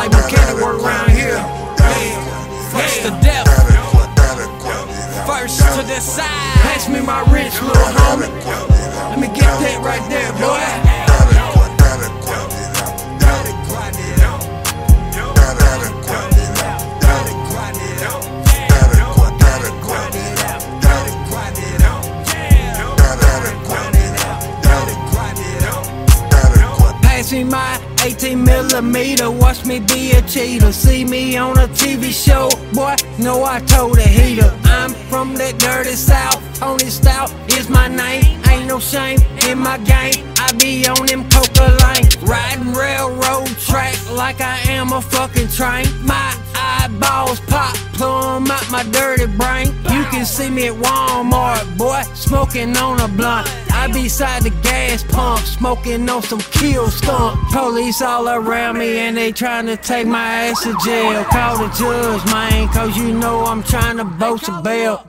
like mechanic work around here. First to death, first to the side. Pass me my rich little homie. Me my 18 millimeter, watch me be a cheater. See me on a TV show, boy, know I told a heater. I'm from that dirty south, Tony Stout is my name. Ain't no shame in my game, I be on them coca line. Riding railroad track like I am a fucking train. My eyeballs pop, plumb out my dirty brain. You can see me at Walmart, boy, smoking on a blunt. I be beside the gas pump, smoking on some kill skunk. Police all around me and they trying to take my ass to jail. Call the judge, man, cause you know I'm trying to boast a bail.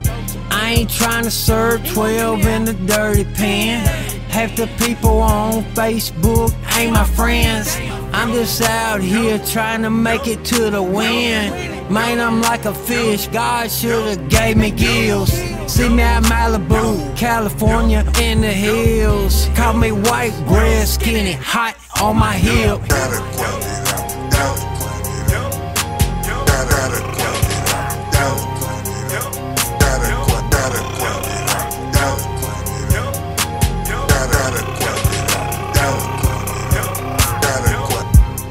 I ain't trying to serve 12 in the dirty pen. Half the people on Facebook ain't my friends. I'm just out here trying to make it to the wind. Man, I'm like a fish, God should've gave me gills. See me at Malibu, California, in the hills. Call me Whyte Bread, skinny, hot on my hip.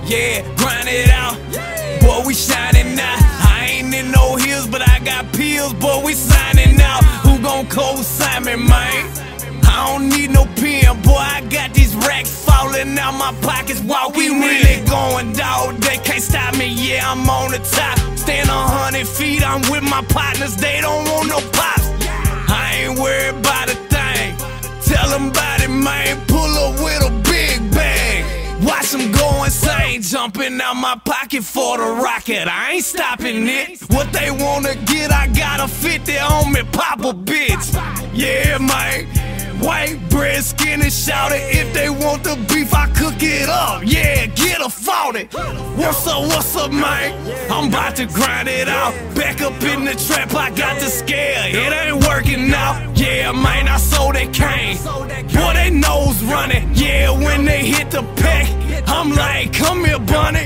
Yeah, grind it out. Man? I don't need no pen, boy. I got these racks falling out my pockets while we really going, dog. They can't stop me, yeah, I'm on the top. Stand a hundred feet, I'm with my partners. They don't want no pops. I ain't worried about a thing. Tell them about it, man. Pull up with a jumping out my pocket for the rocket. I ain't stopping it. What they wanna get, I got a 50 on me, pop a bitch. Yeah, man. Whyte Bread, skinny, shout it. If they want the beef, I cook it up. Yeah, get a 40. What's up, what's up, man? I'm about to grind it out. Back up in the trap, I got the scale. It ain't working out. Yeah, man, I sold that cane. Boy, they nose running. Yeah, when they hit the like, bunny.